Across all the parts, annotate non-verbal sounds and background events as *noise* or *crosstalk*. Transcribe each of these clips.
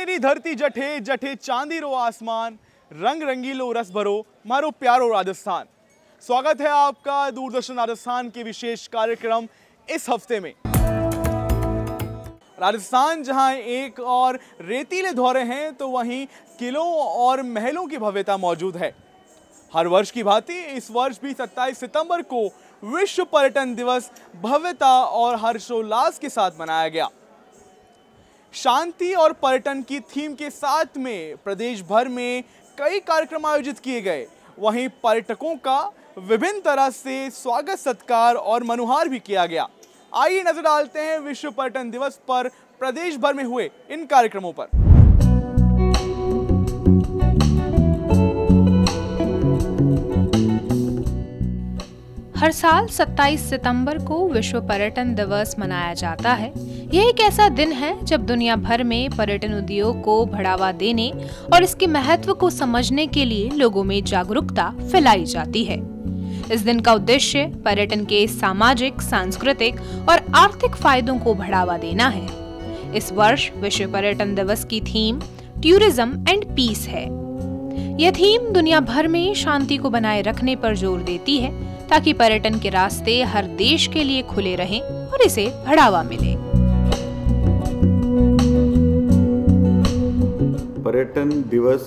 सोनेरी धरती जठे जठे चांदी रो आसमान। रंग रंगीलो रस भरो मारो प्यारो राजस्थान। स्वागत है आपका दूरदर्शन राजस्थान के विशेष कार्यक्रम इस हफ़्ते में। राजस्थान जहाँ एक और रेतीले धौरे हैं तो वहीं किलों और महलों की भव्यता मौजूद है। हर वर्ष की भांति इस वर्ष भी 27 सितंबर को विश्व पर्यटन दिवस भव्यता और हर्षोल्लास के साथ मनाया गया। शांति और पर्यटन की थीम के साथ में प्रदेश भर में कई कार्यक्रम आयोजित किए गए। वहीं पर्यटकों का विभिन्न तरह से स्वागत, सत्कार और मनुहार भी किया गया। आइए नज़र डालते हैं विश्व पर्यटन दिवस पर प्रदेश भर में हुए इन कार्यक्रमों पर। हर साल 27 सितंबर को विश्व पर्यटन दिवस मनाया जाता है। यह एक ऐसा दिन है जब दुनिया भर में पर्यटन उद्योग को बढ़ावा देने और इसके महत्व को समझने के लिए लोगों में जागरूकता फैलाई जाती है। इस दिन का उद्देश्य पर्यटन के सामाजिक, सांस्कृतिक और आर्थिक फायदों को बढ़ावा देना है। इस वर्ष विश्व पर्यटन दिवस की थीम टूरिज़्म एंड पीस है। यह थीम दुनिया भर में शांति को बनाए रखने पर ज़ोर देती है ताकि पर्यटन के रास्ते हर देश के लिए खुले रहें और इसे बढ़ावा मिले। पर्यटन दिवस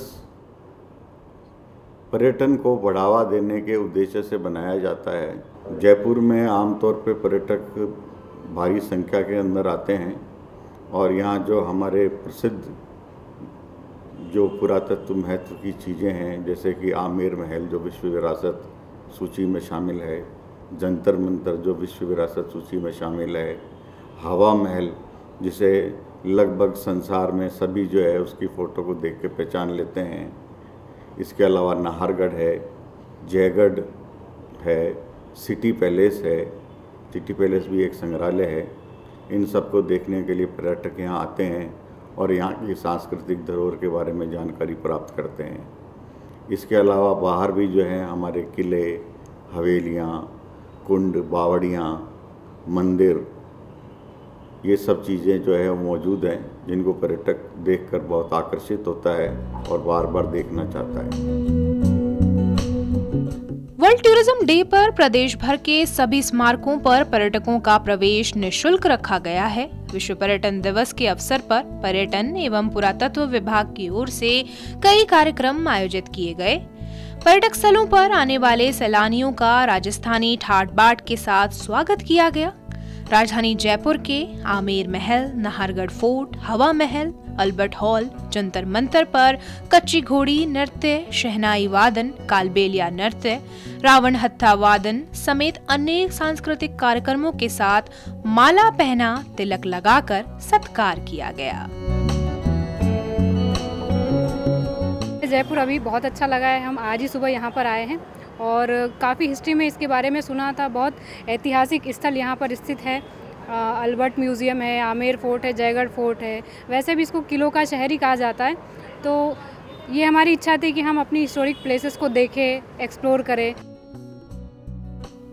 पर्यटन को बढ़ावा देने के उद्देश्य से बनाया जाता है। जयपुर में आमतौर पर पर्यटक भारी संख्या के अंदर आते हैं और यहाँ जो हमारे प्रसिद्ध, जो पुरातत्व महत्व की चीज़ें हैं, जैसे कि आमेर महल जो विश्व विरासत सूची में शामिल है, जंतर मंतर जो विश्व विरासत सूची में शामिल है, हवा महल जिसे लगभग संसार में सभी जो है उसकी फ़ोटो को देख के पहचान लेते हैं। इसके अलावा नाहरगढ़ है, जयगढ़ है, सिटी पैलेस है, सिटी पैलेस भी एक संग्रहालय है। इन सबको देखने के लिए पर्यटक यहाँ आते हैं और यहाँ की सांस्कृतिक धरोहर के बारे में जानकारी प्राप्त करते हैं। इसके अलावा बाहर भी जो है हमारे किले, हवेलियाँ, कुंड, बावड़ियाँ, मंदिर ये सब चीज़ें जो है वो मौजूद हैं, जिनको पर्यटक देखकर बहुत आकर्षित होता है और बार बार देखना चाहता है। वर्ल्ड टूरिज़्म डे पर प्रदेश भर के सभी स्मारकों पर पर्यटकों का प्रवेश निशुल्क रखा गया है। विश्व पर्यटन दिवस के अवसर पर पर्यटन एवं पुरातत्व विभाग की ओर से कई कार्यक्रम आयोजित किए गए। पर्यटक स्थलों पर आने वाले सैलानियों का राजस्थानी ठाट बाट के साथ स्वागत किया गया। राजधानी जयपुर के आमेर महल, नाहरगढ़ फोर्ट, हवा महल, अल्बर्ट हॉल, जंतर मंतर पर कच्ची घोड़ी, नृत्य, शहनाई वादन, कालबेलिया नृत्य, रावण हत्था वादन समेत अनेक सांस्कृतिक कार्यक्रमों के साथ माला पहना, तिलक लगाकर सत्कार किया गया। जयपुर अभी बहुत अच्छा लगा है। हम आज ही सुबह यहाँ पर आए हैं। और काफ़ी हिस्ट्री में इसके बारे में सुना था, बहुत ऐतिहासिक स्थल यहाँ पर स्थित है। अल्बर्ट म्यूज़ियम है, आमेर फोर्ट है, जयगढ़ फोर्ट है, वैसे भी इसको किलो का शहर ही कहा जाता है। तो ये हमारी इच्छा थी कि हम अपनी हिस्टोरिक प्लेसेस को देखें एक्सप्लोर करें।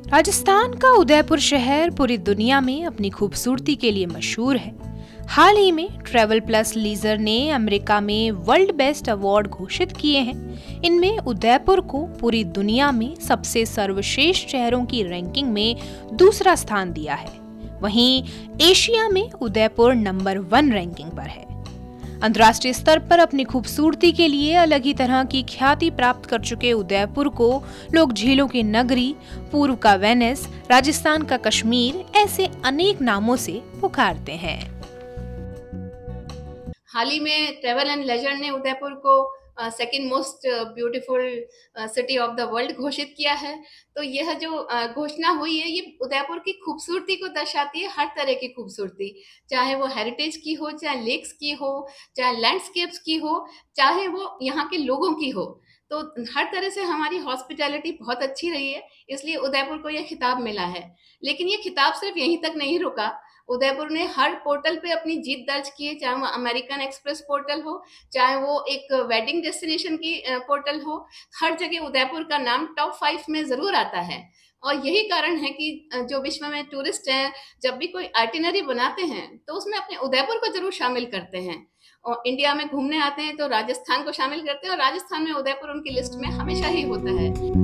राजस्थान का उदयपुर शहर पूरी दुनिया में अपनी खूबसूरती के लिए मशहूर है। हाल ही में ट्रेवल प्लस लीजर ने अमेरिका में वर्ल्ड बेस्ट अवार्ड घोषित किए हैं। इनमें उदयपुर को पूरी दुनिया में सबसे सर्वश्रेष्ठ शहरों की रैंकिंग में दूसरा स्थान दिया है। वहीं एशिया में उदयपुर नंबर वन रैंकिंग पर है। अंतर्राष्ट्रीय स्तर पर अपनी खूबसूरती के लिए अलग ही तरह की ख्याति प्राप्त कर चुके उदयपुर को लोग झीलों की नगरी, पूर्व का वेनिस राजस्थान का कश्मीर, ऐसे अनेक नामों से पुकारते हैं। हाल ही में ट्रेवल एंड लेजर ने उदयपुर को second most beautiful city of the world घोषित किया है। तो यह जो घोषणा हुई है, ये उदयपुर की खूबसूरती को दर्शाती है, हर तरह की खूबसूरती। चाहे वो हेरिटेज की हो, चाहे लेक्स की हो, चाहे लैंडस्केप्स की हो, चाहे वो यहाँ के लोगों की हो। तो हर तरह से हमारी हॉस्पिटैलिटी बहुत अच्छी रही है, इसलिए उदयपुर को यह खिताब मिला है। लेकिन ये खिताब सिर्फ़ यहीं तक नहीं रुका उदयपुर ने हर पोर्टल पे अपनी जीत दर्ज की है, चाहे वो अमेरिकन एक्सप्रेस पोर्टल हो, चाहे वो एक वेडिंग डेस्टिनेशन की पोर्टल हो, हर जगह उदयपुर का नाम टॉप फाइव में ज़रूर आता है। और यही कारण है कि जो विश्व में टूरिस्ट हैं, जब भी कोई आर्टिनरी बनाते हैं तो उसमें अपने उदयपुर को ज़रूर शामिल करते हैं। और इंडिया में घूमने आते हैं तो राजस्थान को शामिल करते हैं, और राजस्थान में उदयपुर उनकी लिस्ट में हमेशा ही होता है।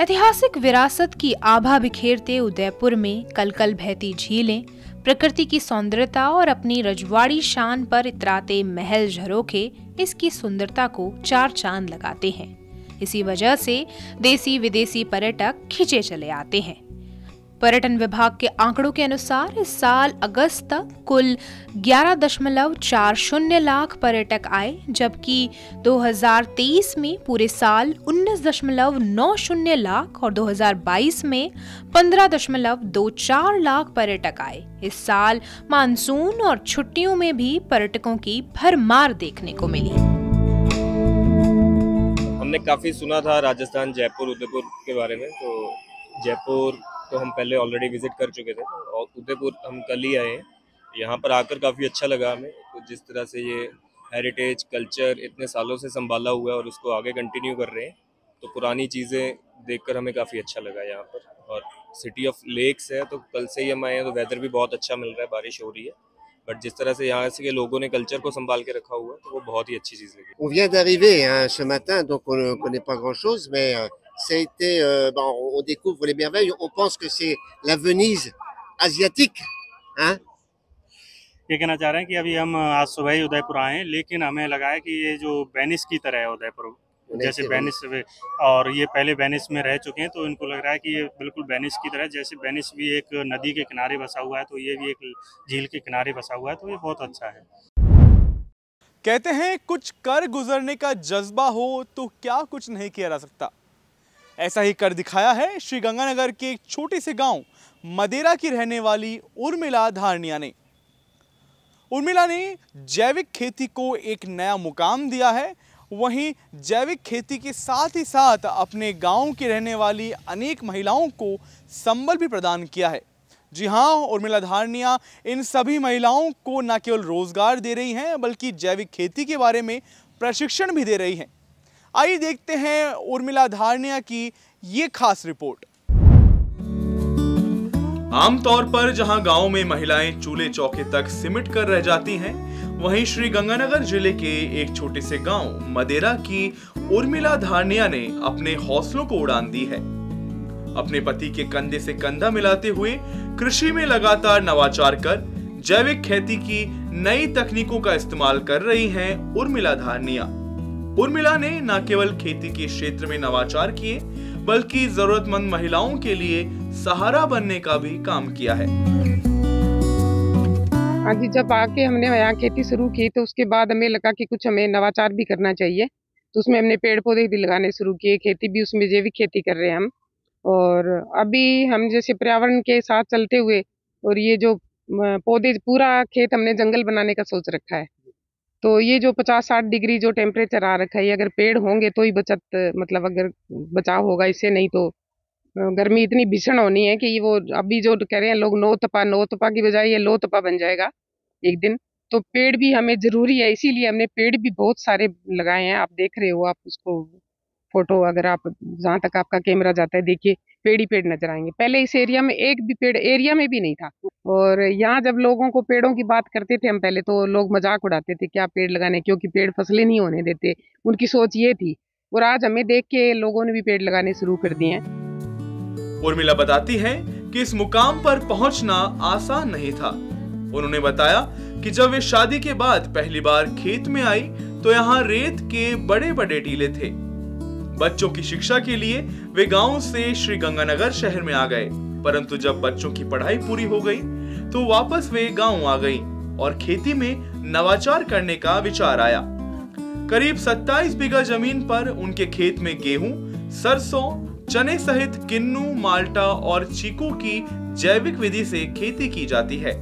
ऐतिहासिक विरासत की आभा बिखेरते उदयपुर में कल कल बहती झीलें, प्रकृति की सौंदर्यता और अपनी रजवाड़ी शान पर इतराते महल झरोखे इसकी सुंदरता को चार चाँद लगाते हैं। इसी वजह से देसी विदेशी पर्यटक खिंचे चले आते हैं। पर्यटन विभाग के आंकड़ों के अनुसार इस साल अगस्त तक कुल ग्यारह दशमलव चार शून्य लाख पर्यटक आए, जबकि 2023 में पूरे साल उन्नीस दशमलव नौ शून्य लाख और 2022 में पंद्रह दशमलव दो चार लाख पर्यटक आए। इस साल मानसून और छुट्टियों में भी पर्यटकों की भरमार देखने को मिली। हमने काफ़ी सुना था राजस्थान, जयपुर, उदयपुर के बारे में तो जयपुर तो हम पहले ऑलरेडी विज़िट कर चुके थे और उदयपुर हम कल ही आए हैं। यहाँ पर आकर काफ़ी अच्छा लगा हमें। तो जिस तरह से ये हेरिटेज कल्चर इतने सालों से संभाला हुआ है और उसको आगे कंटिन्यू कर रहे हैं तो पुरानी चीज़ें देखकर हमें काफ़ी अच्छा लगा यहाँ पर। और सिटी ऑफ़ लेक्स है तो कल से ही हम आए हैं तो वेदर भी बहुत अच्छा मिल रहा है बारिश हो रही है। बट जिस तरह से यहाँ से के लोगों ने कल्चर को संभाल के रखा हुआ है तो वो बहुत ही अच्छी चीज़ लगी। On vient d'arriver hein, ce matin, donc on ne connaît pas grand-chose, mais euh, ça a été, euh, bon, on découvre les merveilles. On pense que c'est la Venise asiatique, hein. ये कहना चाह रहे हैं कि अभी हम आज सुबह ही उदयपुर आए हैं लेकिन हमें लगा है कि ये जो वेनिस की तरह है उदयपुर जैसे वेनिस और ये पहले वेनिस में रह चुके हैं तो इनको लग रहा है कि ये बिल्कुल वेनिस की तरह जैसे वेनिस भी एक नदी के किनारे बसा हुआ है तो ये भी एक झील के किनारे बसा हुआ है तो ये बहुत अच्छा है कहते हैं कुछ कर गुजरने का जज्बा हो तो क्या कुछ नहीं किया जा सकता ऐसा ही कर दिखाया है श्री गंगानगर के एक छोटे से गाँव, मदेरा की रहने वाली उर्मिला धारनिया ने। उर्मिला ने जैविक खेती को एक नया मुकाम दिया है। वहीं जैविक खेती के साथ ही साथ अपने गाँव की रहने वाली अनेक महिलाओं को संबल भी प्रदान किया है। जी हाँ उर्मिला धारनिया, इन सभी महिलाओं को न केवल रोज़गार दे रही हैं, बल्कि जैविक खेती के बारे में प्रशिक्षण भी दे रही हैं। आइए देखते हैं उर्मिला धारनिया की ये खास रिपोर्ट। आमतौर पर जहाँ गाँव में महिलाएँ चूल्हे चौके तक सिमट कर रह जाती हैं, वहीं श्री गंगानगर ज़िले के एक छोटे से गाँव, मदेरा की उर्मिला धारनिया ने अपने हौसलों को उड़ान दी है। अपने पति के कंधे से कंधा मिलाते हुए कृषि में लगातार नवाचार कर जैविक खेती की नई तकनीकों का इस्तेमाल कर रही हैं उर्मिला धारनिया। उर्मिला ने न केवल खेती के क्षेत्र में नवाचार किए, बल्कि जरूरतमंद महिलाओं के लिए सहारा बनने का भी काम किया है। जी जब आके हमने यहाँ खेती शुरू की तो उसके बाद हमें लगा कि कुछ हमें नवाचार भी करना चाहिए। तो उसमें हमने पेड़ पौधे भी लगाने शुरू किए, खेती भी उसमें जैविक खेती कर रहे हैं हम। और अभी हम जैसे पर्यावरण के साथ चलते हुए, और ये जो पौधे पूरा खेत हमने जंगल बनाने का सोच रखा है। तो ये जो पचास साठ डिग्री जो टेम्परेचर आ रखा है अगर पेड़ होंगे तो ही बचत मतलब अगर बचाव होगा इससे, नहीं तो गर्मी इतनी भीषण होनी है कि वो अभी जो कह रहे हैं लोग नो तपा नो तपा की बजाय ये लो तपा बन जाएगा एक दिन। तो पेड़ भी हमें ज़रूरी है, इसीलिए हमने पेड़ भी बहुत सारे लगाए हैं। आप देख रहे हो, आप उसको फ़ोटो अगर आप, जहाँ तक आपका कैमरा जाता है, देखिए। पेड़ ही पेड़ नज़र आएँगे। पहले इस एरिया में एक भी पेड़ एरिया में भी नहीं था। और यहाँ जब लोगों को पेड़ों की बात करते थे हम पहले तो लोग मज़ाक उड़ाते थे, क्या पेड़ लगाने? क्योंकि पेड़ फ़सलें नहीं होने देते। उनकी सोच ये थी। और आज हमें देख के लोगों ने भी पेड़ लगाने शुरू कर दिए हैं। उर्मिला बताती है कि इस मुकाम पर पहुँचना आसान नहीं था। उन्होंने बताया कि जब वे शादी के बाद पहली बार खेत में आई तो यहाँ रेत के बड़े बड़े टीले थे। बच्चों की शिक्षा के लिए वे गाँव से श्री गंगानगर शहर में आ गए। परंतु जब बच्चों की पढ़ाई पूरी हो गई तो वापस वे गाँव आ गई और खेती में नवाचार करने का विचार आया। करीब 27 बीघा ज़मीन पर उनके खेत में गेहूँ, सरसों, चने सहित किन्नू, माल्टा और चीकू की जैविक विधि से खेती की जाती है।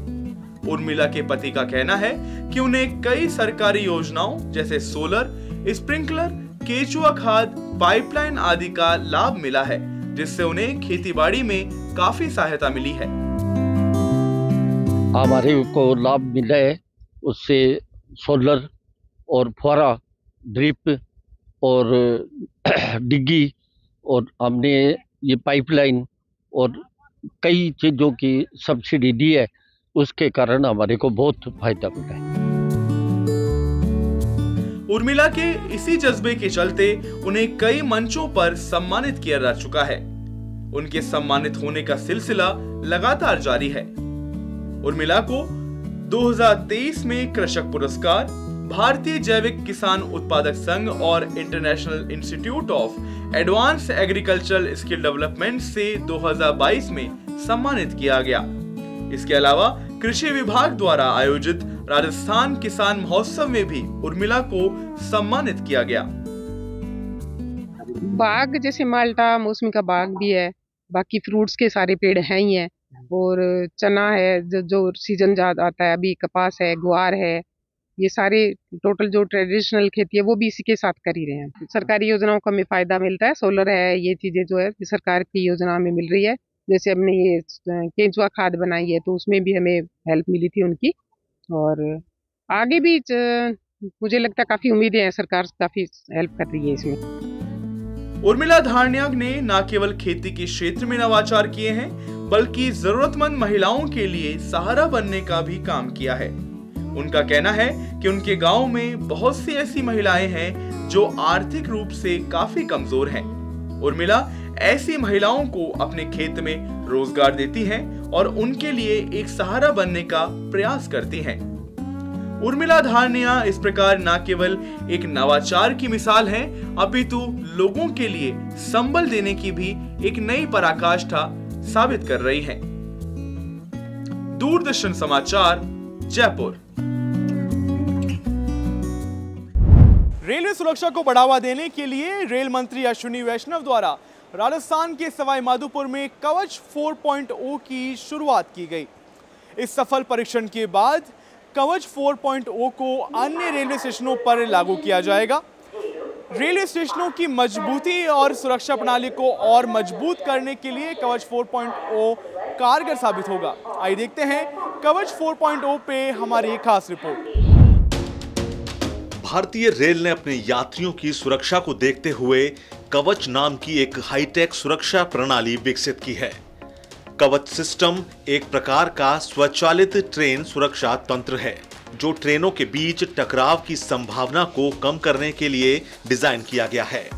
उर्मिला के पति का कहना है कि उन्हें कई सरकारी योजनाओं जैसे सोलर, स्प्रिंकलर केचुआ खाद, पाइपलाइन आदि का लाभ मिला है, जिससे उन्हें खेतीबाड़ी में काफ़ी सहायता मिली है। हमारे को लाभ मिला है, उससे सोलर और फुहारा, ड्रिप और *clears throat* डिग्गी और हमने ये पाइपलाइन और कई चीज़ों की सब्सिडी दी है, उसके कारण हमारे को बहुत फ़ायदा मिला है। उर्मिला के इसी जज्बे के चलते उन्हें कई मंचों पर सम्मानित किया जा चुका है। उनके सम्मानित होने का सिलसिला लगातार जारी है। उर्मिला को 2023 में कृषक पुरस्कार, भारतीय जैविक किसान उत्पादक संघ और International Institute of Advance Agricultural Skill Development से 2022 में सम्मानित किया गया। इसके अलावा कृषि विभाग द्वारा आयोजित राजस्थान किसान महोत्सव में भी उर्मिला को सम्मानित किया गया। बाग, जैसे माल्टा, मौसमी का बाग भी है। बाकी फ्रूट्स के सारे पेड़ हैं ही हैं। और चना है, जो जो सीज़न ज़्यादा आता है अभी, कपास है गुआर है, ये सारे टोटल जो ट्रेडिशनल खेती है, वो भी इसी के साथ कर ही रहे हैं। सरकारी योजनाओं का हमें फ़ायदा मिलता है, सोलर है, ये चीज़ें जो है, सरकार की योजना में मिल रही है। जैसे हमने ये केंचुआ खाद बनाई है तो उसमें भी हमें हेल्प मिली थी उनकी। और आगे भी मुझे लगता है काफ़ी उम्मीदें हैं, सरकार काफ़ी हेल्प कर रही है इसमें उर्मिला धारण्याग ने न केवल खेती के क्षेत्र में नवाचार किए हैं, बल्कि जरूरतमंद महिलाओं के लिए सहारा बनने का भी काम किया है उनका कहना है कि उनके गाँव में बहुत सी ऐसी महिलाएँ हैं जो आर्थिक रूप से काफ़ी कमज़ोर हैं। उर्मिला ऐसी महिलाओं को अपने खेत में रोज़गार देती हैं और उनके लिए एक सहारा बनने का प्रयास करती हैं। उर्मिला धारनिया इस प्रकार न केवल एक नवाचार की मिसाल है, अपितु लोगों के लिए संबल देने की भी एक नई पराकाष्ठा साबित कर रही हैं। दूरदर्शन समाचार, जयपुर रेलवे सुरक्षा को बढ़ावा देने के लिए रेल मंत्री अश्विनी वैष्णव द्वारा राजस्थान के सवाई माधोपुर में कवच 4.0 की शुरुआत की गई। इस सफल परीक्षण के बाद कवच 4.0 को अन्य रेलवे स्टेशनों पर लागू किया जाएगा। रेलवे स्टेशनों की मजबूती और सुरक्षा प्रणाली को और मज़बूत करने के लिए कवच 4.0 कारगर साबित होगा। आइए देखते हैं कवच 4.0 पे हमारी खास रिपोर्ट। भारतीय रेल ने अपने यात्रियों की सुरक्षा को देखते हुए कवच नाम की एक हाईटेक सुरक्षा प्रणाली विकसित की है। कवच सिस्टम एक प्रकार का स्वचालित ट्रेन सुरक्षा तंत्र है, जो ट्रेनों के बीच टकराव की संभावना को कम करने के लिए डिज़ाइन किया गया है।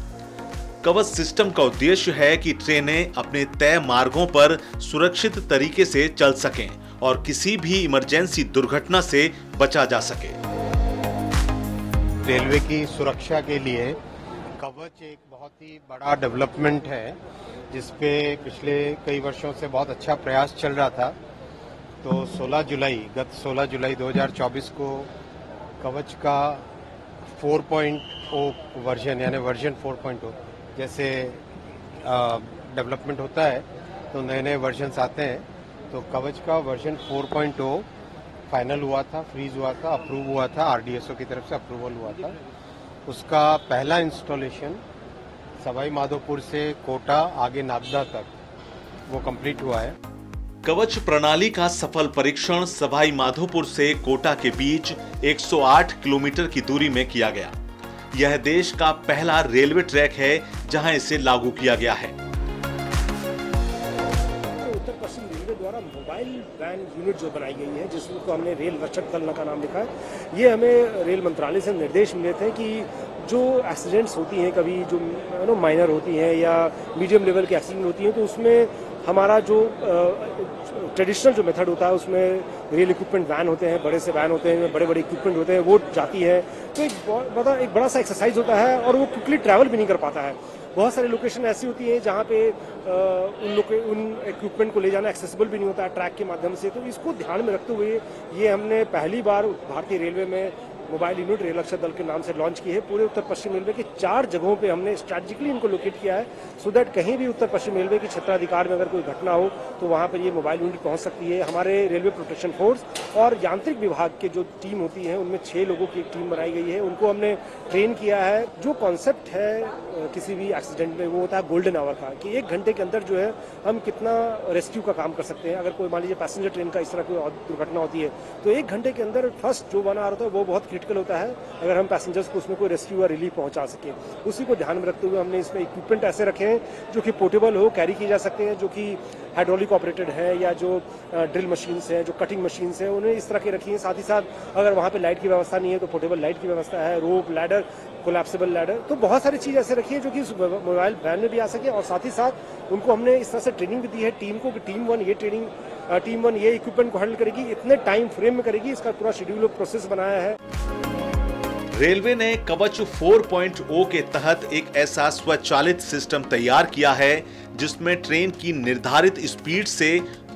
कवच सिस्टम का उद्देश्य है कि ट्रेनें अपने तय मार्गों पर सुरक्षित तरीके से चल सकें और किसी भी इमरजेंसी दुर्घटना से बचा जा सके। रेलवे की सुरक्षा के लिए कवच एक बहुत ही बड़ा डेवलपमेंट है, जिसपे पिछले कई वर्षों से बहुत अच्छा प्रयास चल रहा था। तो 16 जुलाई, गत 16 जुलाई 2024 को कवच का 4.0 वर्जन यानी वर्जन 4.0 जैसे डेवलपमेंट होता है तो नए नए वर्जन्स आते हैं। तो कवच का वर्जन 4.0 फाइनल हुआ था फ्रीज हुआ था अप्रूव हुआ था आरडीएसओ की तरफ़ से अप्रूवल हुआ था। उसका पहला इंस्टॉलेशन सवाई माधोपुर से कोटा आगे नागदा तक वो कंप्लीट हुआ है। कवच प्रणाली का सफल परीक्षण सवाई माधोपुर से कोटा के बीच 108 किलोमीटर की दूरी में किया गया। यह देश का पहला रेलवे ट्रैक है, जहाँ इसे लागू किया गया है। मोबाइल यूनिट जो बनाई गई है, जिसको हमने रेल रक्षक दल का नाम लिखा है, ये हमें रेल मंत्रालय से निर्देश मिले थे कि जो एक्सीडेंट्स होती हैं, कभी जो नो माइनर होती हैं या मीडियम लेवल की एक्सीडेंट होती हैं तो उसमें हमारा जो ट्रेडिशनल जो मेथड होता है, उसमें रेल इक्विपमेंट वैन होते हैं, बड़े से वैन होते हैं बड़े बड़े इक्विपमेंट होते हैं, वो जाती है। तो एक बहुत एक बड़ा सा एक्सरसाइज होता है और वो क्विकली ट्रैवल भी नहीं कर पाता है। बहुत सारी लोकेशन ऐसी होती हैं जहाँ पे उन लोग उन इक्विपमेंट को ले जाना एक्सेसिबल भी नहीं होता है ट्रैक के माध्यम से। तो इसको ध्यान में रखते हुए ये हमने पहली बार भारतीय रेलवे में मोबाइल यूनिट रेल रक्षा दल के नाम से लॉन्च की है पूरे उत्तर पश्चिम रेलवे के चार जगहों पे हमने स्ट्रैटेजिकली इनको लोकेट किया है सो दैट कहीं भी उत्तर पश्चिम रेलवे के क्षेत्राधिकार में अगर कोई घटना हो तो वहाँ पर ये मोबाइल यूनिट पहुँच सकती है। हमारे रेलवे प्रोटेक्शन फोर्स और यांत्रिक विभाग के जो टीम होती है, उनमें छः लोगों की एक टीम बनाई गई है। उनको हमने ट्रेन किया है। जो कॉन्सेप्ट है किसी भी एक्सीडेंट में, वो होता है गोल्डन आवर का, कि एक घंटे के अंदर जो है, हम कितना रेस्क्यू का काम कर सकते हैं। अगर कोई, मान लीजिए पैसेंजर ट्रेन का इस तरह कोई दुर्घटना होती है तो एक घंटे के अंदर फ़र्स्ट जो बना होता है, वो बहुत क्रिटिकल होता है, अगर हम पैसेंजर्स को उसमें कोई रेस्क्यू या रिलीफ पहुँचा सकें। उसी को ध्यान में रखते हुए हमने इसमें इक्विपमेंट ऐसे रखे हैं, जो कि पोर्टेबल हो कैरी किए जा सकते हैं, जो कि हाइड्रोलिक ऑपरेटेड है या जो ड्रिल मशीन्स हैं, जो कटिंग मशीन्स हैं, उन्हें इस तरह की रखी हैं। साथ ही साथ अगर वहाँ पे लाइट की व्यवस्था नहीं है तो पोर्टेबल लाइट की व्यवस्था है रोप लैडर कोलैप्सिबल लैडर तो बहुत सारी चीज़ ऐसे रखी है जो कि मोबाइल वैन में भी आ सके। और साथ ही साथ उनको हमने इस तरह से ट्रेनिंग भी दी है टीम को कि टीम वन ये ट्रेनिंग टीम वन ये इक्विपमेंट को हैंडल करेगी, इतने टाइम फ्रेम में करेगी, इसका पूरा शेड्यूल प्रोसेस बनाया है। रेलवे ने कवच 4.0 के तहत एक ऐसा स्वचालित सिस्टम तैयार किया है, जिसमें ट्रेन की निर्धारित स्पीड से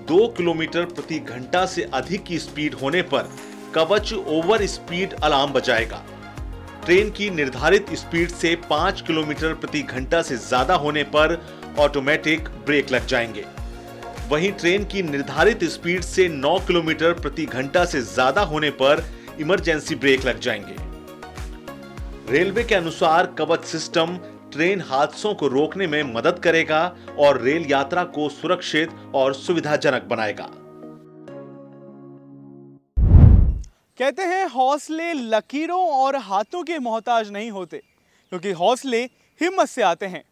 दो किलोमीटर प्रति घंटा से अधिक की स्पीड होने पर कवच ओवर स्पीड अलार्म बजाएगा। ट्रेन की निर्धारित स्पीड से पाँच किलोमीटर प्रति घंटा से ज़्यादा होने पर ऑटोमेटिक ब्रेक लग जाएँगे। वहीं ट्रेन की निर्धारित स्पीड से 9 किलोमीटर प्रति घंटा से ज़्यादा होने पर इमरजेंसी ब्रेक लग जाएँगे। रेलवे के अनुसार कवच सिस्टम ट्रेन हादसों को रोकने में मदद करेगा और रेल यात्रा को सुरक्षित और सुविधाजनक बनाएगा। कहते हैं हौसले लकीरों और हाथों के मोहताज नहीं होते, क्योंकि हौसले हिम्मत से आते हैं।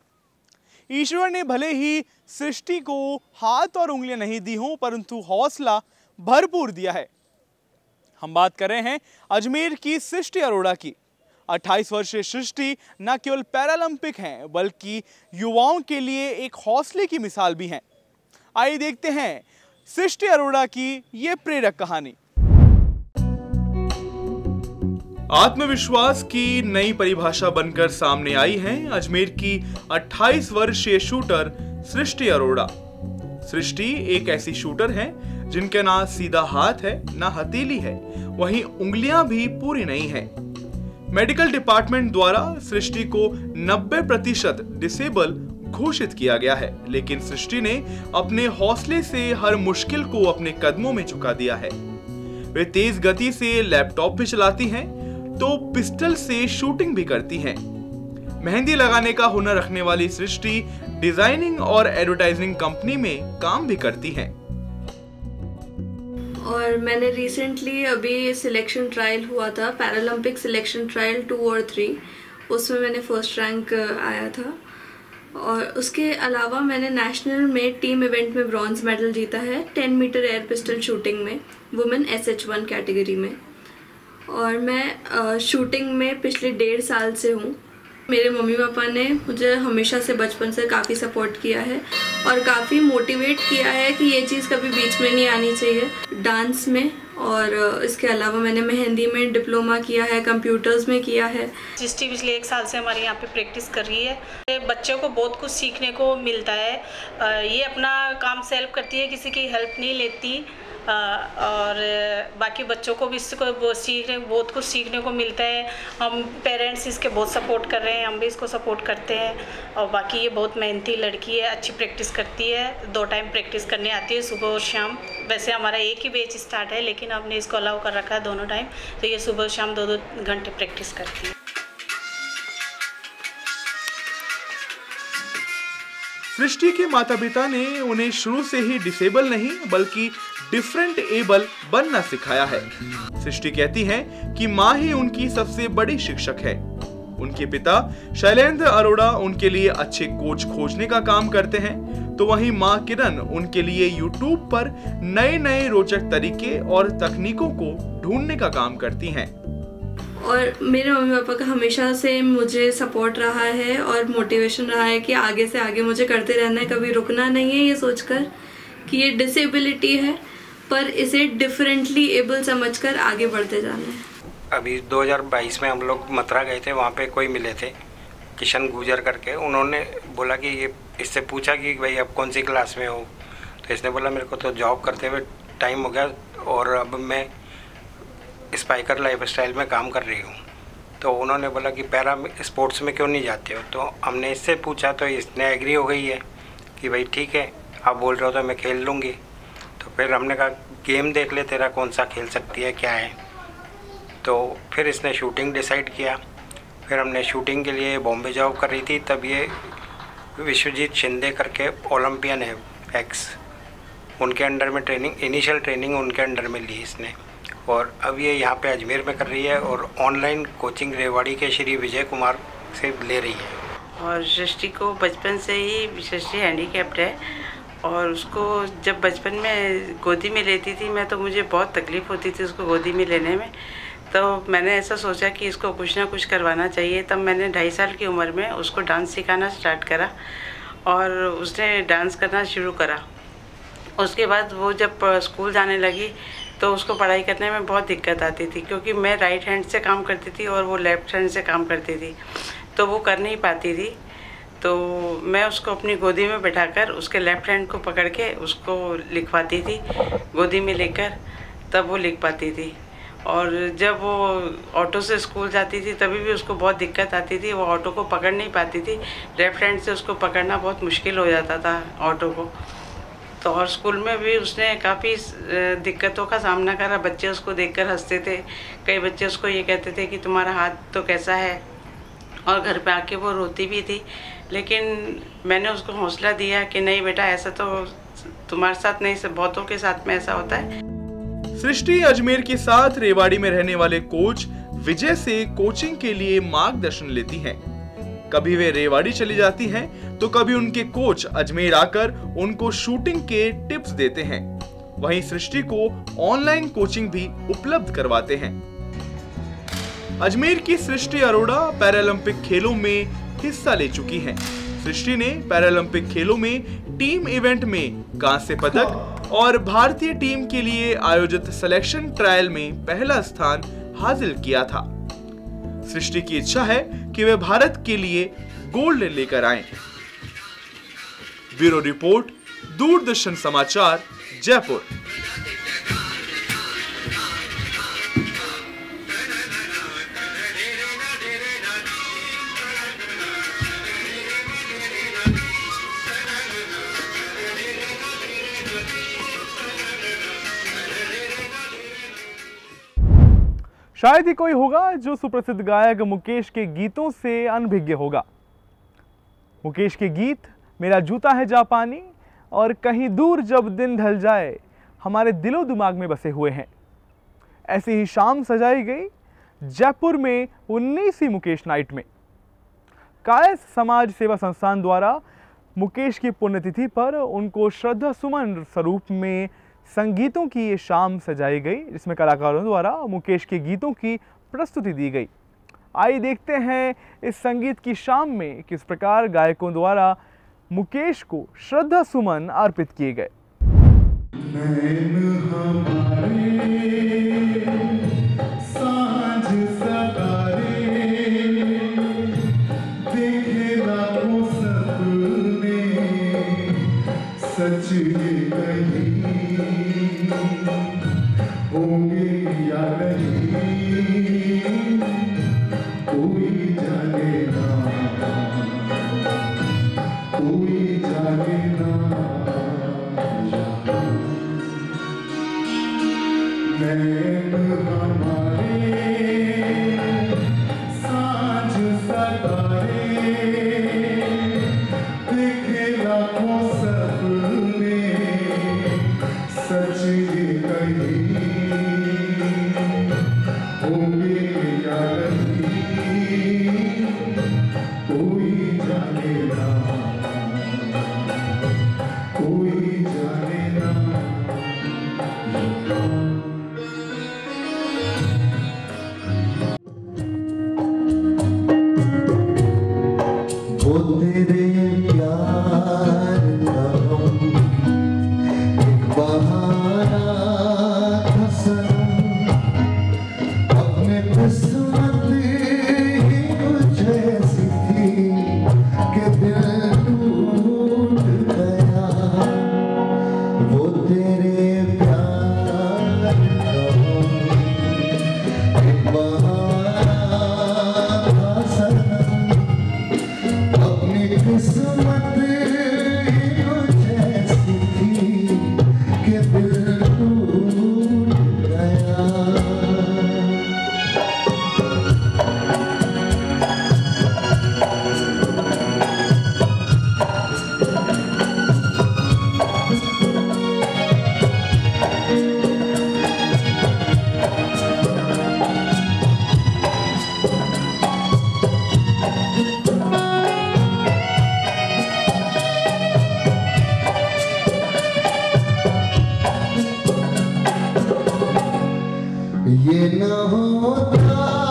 ईश्वर ने भले ही सृष्टि को हाथ और उंगलियाँ नहीं दी हों, परंतु हौसला भरपूर दिया है। हम बात कर रहे हैं अजमेर की सृष्टि अरोड़ा की। 28 वर्षीय सृष्टि न केवल पैरालंपिक हैं, बल्कि युवाओं के लिए एक हौसले की मिसाल भी हैं। आइए देखते हैं सृष्टि अरोड़ा की ये प्रेरक कहानी। आत्मविश्वास की नई परिभाषा बनकर सामने आई है अजमेर की 28 वर्षीय शूटर सृष्टि अरोड़ा। सृष्टि एक ऐसी शूटर है, जिनके ना सीधा हाथ है, ना हथेली है। वहीं उंगलियाँ भी पूरी नहीं है। मेडिकल डिपार्टमेंट द्वारा सृष्टि को 90 प्रतिशत डिसेबल घोषित किया गया है। लेकिन सृष्टि ने अपने हौसले से हर मुश्किल को अपने कदमों में झुका दिया है। वे तेज गति से लैपटॉप भी चलाती हैं तो पिस्टल से शूटिंग भी करती हैं। मेहंदी लगाने का हुनर रखने वाली सृष्टि डिज़ाइनिंग और एडवर्टाइजिंग कंपनी में काम भी करती हैं। और मैंने रिसेंटली अभी सिलेक्शन ट्रायल हुआ था पैरालंपिक सिलेक्शन ट्रायल टू और थ्री उसमें मैंने फ़र्स्ट रैंक आया था। और उसके अलावा मैंने नेशनल में टीम इवेंट में ब्रॉन्ज मेडल जीता है ten metre air pistol shooting में women S H one category में। और मैं शूटिंग में पिछले डेढ़ साल से हूँ। मेरे मम्मी पापा ने मुझे हमेशा से बचपन से काफ़ी सपोर्ट किया है और काफ़ी मोटिवेट किया है कि ये चीज़ कभी बीच में नहीं आनी चाहिए। डांस में और इसके अलावा मैंने मेहंदी में डिप्लोमा किया है कंप्यूटर्स में किया है। जिसटी पिछले एक साल से हमारे यहाँ पे प्रैक्टिस कर रही है बच्चों को बहुत कुछ सीखने को मिलता है। ये अपना काम सेल्फ करती है, किसी की हेल्प नहीं लेती। और बाकी बच्चों को भी इसको सीखने, बहुत कुछ सीखने को मिलता है। हम पेरेंट्स इसके बहुत सपोर्ट कर रहे हैं, हम भी इसको सपोर्ट करते हैं। और बाकी ये बहुत मेहनती लड़की है, अच्छी प्रैक्टिस करती है, दो टाइम प्रैक्टिस करने आती है सुबह और शाम। वैसे हमारा एक ही बेच स्टार्ट है, लेकिन हमने इसको अलाउ कर रखा है दोनों टाइम तो ये सुबह शाम दो दो घंटे प्रैक्टिस करती है। सृष्टि के माता पिता ने उन्हें शुरू से ही डिसेबल नहीं, बल्कि डिफरेंट एबल बनना सिखाया है। सृष्टि कहती है कि माँ ही उनकी सबसे बड़ी शिक्षक है। उनके पिता शैलेंद्र अरोड़ा उनके लिए अच्छे कोच खोजने का काम करते हैं। तो वहीं माँ किरण उनके लिए यूट्यूब पर नए नए रोचक तरीके और तकनीकों को ढूँढने का काम करती हैं। और मेरे मम्मी पापा का हमेशा से मुझे सपोर्ट रहा है और मोटिवेशन रहा है कि आगे से आगे मुझे करते रहना है, कभी रुकना नहीं है ये सोचकर कि ये डिसेबिलिटी है। पर इसे डिफरेंटली एबल समझकर आगे बढ़ते जाना है। अभी 2022 में हम लोग मथुरा गए थे, वहाँ पे कोई मिले थे, किशन गुजर करके। उन्होंने बोला कि ये, इससे पूछा कि भाई अब कौन सी क्लास में हो? तो इसने बोला, मेरे को तो जॉब करते हुए टाइम हो गया और अब मैं स्पाइकर लाइफ स्टाइल में काम कर रही हूँ। तो उन्होंने बोला कि पैरा स्पोर्ट्स में क्यों नहीं जाते हो? तो हमने इससे पूछा तो इसने एग्री हो गई है कि भाई ठीक है, आप बोल रहे हो तो मैं खेल लूँगी। फिर हमने कहा, गेम देख ले तेरा, कौन सा खेल सकती है, क्या है? तो फिर इसने शूटिंग डिसाइड किया। फिर हमने शूटिंग के लिए बॉम्बे जॉब कर रही थी। तब ये विश्वजीत शिंदे करके ओलंपियन है एक्स उनके अंडर में ट्रेनिंग इनिशियल ट्रेनिंग उनके अंडर में ली इसने। और अब ये यहाँ पे अजमेर में कर रही है और ऑनलाइन कोचिंग रेवाड़ी के श्री विजय कुमार से ले रही है। और सृष्टि को बचपन से ही, सृष्टि हैंडीकेप्ड है। और उसको जब बचपन में गोदी में लेती थी, मैं तो मुझे बहुत तकलीफ़ होती थी उसको गोदी में लेने में। तो मैंने ऐसा सोचा कि इसको कुछ ना कुछ करवाना चाहिए। तब मैंने ढाई साल की उम्र में उसको डांस सिखाना स्टार्ट करा और उसने डांस करना शुरू करा। उसके बाद वो जब स्कूल जाने लगी तो उसको पढ़ाई करने में बहुत दिक्कत आती थी, क्योंकि मैं राइट हैंड से काम करती थी और वो लेफ़्ट हैंड से काम करती थी। तो वो कर नहीं पाती थी। तो मैं उसको अपनी गोदी में बैठाकर उसके लेफ़्ट हैंड को पकड़ के उसको लिखवाती थी, गोदी में लेकर तब वो लिख पाती थी। और जब वो ऑटो से स्कूल जाती थी, तभी भी उसको बहुत दिक्कत आती थी, वो ऑटो को पकड़ नहीं पाती थी। लेफ़्ट हैंड से उसको पकड़ना बहुत मुश्किल हो जाता था ऑटो को। तो और स्कूल में भी उसने काफ़ी दिक्कतों का सामना करा। बच्चे उसको देखकर हँसते थे। कई बच्चे उसको ये कहते थे कि तुम्हारा हाथ तो कैसा है? और घर पे आके वो रोती भी थी। लेकिन मैंने उसको हौसला दिया कि नहीं बेटा ऐसा तो तुम्हारे साथ नहीं सब बहुतों के साथ में ऐसा होता है। सृष्टि अजमेर के साथ रेवाड़ी में रहने वाले कोच विजय से कोचिंग के लिए मार्गदर्शन लेती हैं। कभी वे रेवाड़ी चली जाती हैं, तो कभी उनके कोच अजमेर आकर उनको शूटिंग के टिप्स देते हैं। वहीं सृष्टि को ऑनलाइन कोचिंग भी उपलब्ध करवाते हैं। अजमेर की सृष्टि अरोड़ा पैरालंपिक खेलों में हिस्सा ले चुकी हैं। सृष्टि ने पैरालंपिक खेलों में टीम इवेंट में कांस्य पदक और भारतीय टीम के लिए आयोजित सिलेक्शन ट्रायल में पहला स्थान हासिल किया था। सृष्टि की इच्छा है कि वे भारत के लिए गोल्ड लेकर आए। ब्यूरो रिपोर्ट दूरदर्शन समाचार जयपुर। शायद ही कोई होगा जो सुप्रसिद्ध गायक मुकेश के गीतों से अनभिज्ञ होगा। मुकेश के गीत, मेरा जूता है जापानी और कहीं दूर जब दिन ढल जाए, हमारे दिलो दिमाग में बसे हुए हैं। ऐसी ही शाम सजाई गई जयपुर में उन्नीसवीं मुकेश नाइट में। कायस समाज सेवा संस्थान द्वारा मुकेश की पुण्यतिथि पर उनको श्रद्धा सुमन स्वरूप में संगीतों की ये शाम सजाई गई, जिसमें कलाकारों द्वारा मुकेश के गीतों की प्रस्तुति दी गई। आइए देखते हैं इस संगीत की शाम में किस प्रकार गायकों द्वारा मुकेश को श्रद्धा सुमन अर्पित किए गए। नैन हमारे ये न होता।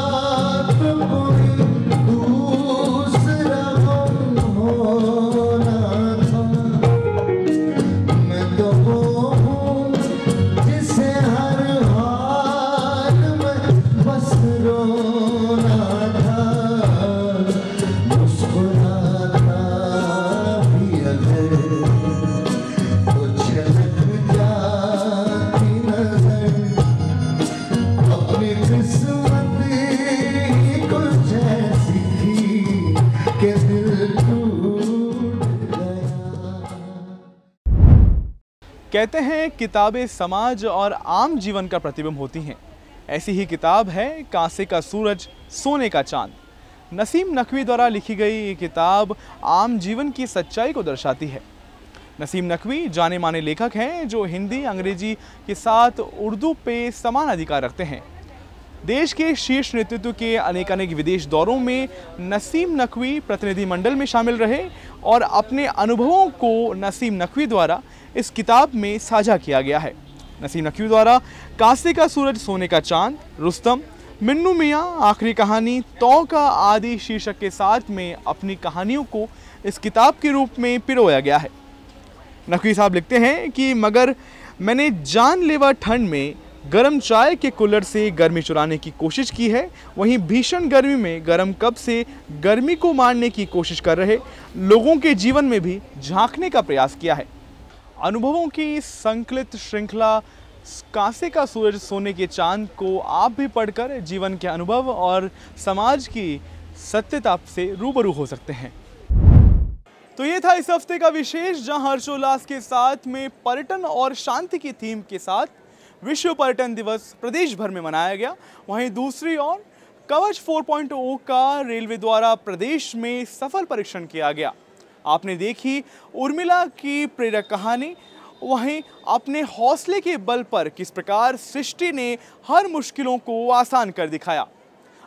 किताबें समाज और आम जीवन का प्रतिबिंब होती हैं। ऐसी ही किताब है, कांसे का सूरज, सोने का चाँद। नसीम नकवी द्वारा लिखी गई ये किताब आम जीवन की सच्चाई को दर्शाती है। नसीम नकवी जाने माने लेखक हैं, जो हिंदी, अंग्रेज़ी के साथ उर्दू पे समान अधिकार रखते हैं। देश के शीर्ष नेतृत्व के अनेक अनेक विदेश दौरों में नसीम नकवी प्रतिनिधिमंडल में शामिल रहे और अपने अनुभवों को नसीम नकवी द्वारा इस किताब में साझा किया गया है। नसीम नकवी द्वारा कांसे का सूरज, सोने का चाँद, रुस्तम, मिन्नू मियाँ, आखिरी कहानी तो का आदि शीर्षक के साथ में अपनी कहानियों को इस किताब के रूप में पिरोया गया है। नकवी साहब लिखते हैं कि मगर मैंने जानलेवा ठंड में गर्म चाय के कूलर से गर्मी चुराने की कोशिश की है, वहीं भीषण गर्मी में गर्म कप से गर्मी को मारने की कोशिश कर रहे लोगों के जीवन में भी झांकने का प्रयास किया है। अनुभवों की संकलित श्रृंखला, कांसे का सूरज सोने के चाँद को आप भी पढ़कर जीवन के अनुभव और समाज की सत्यता से रूबरू हो सकते हैं। तो ये था इस हफ़्ते का विशेष, जहाँ हर्षोल्लास के साथ में पर्यटन और शांति की थीम के साथ विश्व पर्यटन दिवस प्रदेश भर में मनाया गया। वहीं दूसरी ओर, कवच 4.0 का रेलवे द्वारा प्रदेश में सफल परीक्षण किया गया। आपने देखी उर्मिला की प्रेरक कहानी। वहीं अपने हौसले के बल पर किस प्रकार सृष्टि ने हर मुश्किलों को आसान कर दिखाया।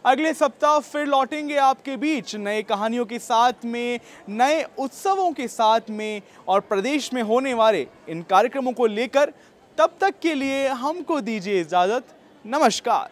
अगले सप्ताह फिर लौटेंगे आपके बीच नए कहानियों के साथ में, नए उत्सवों के साथ में और प्रदेश में होने वाले इन कार्यक्रमों को लेकर। तब तक के लिए हमको दीजिए इजाज़त। नमस्कार।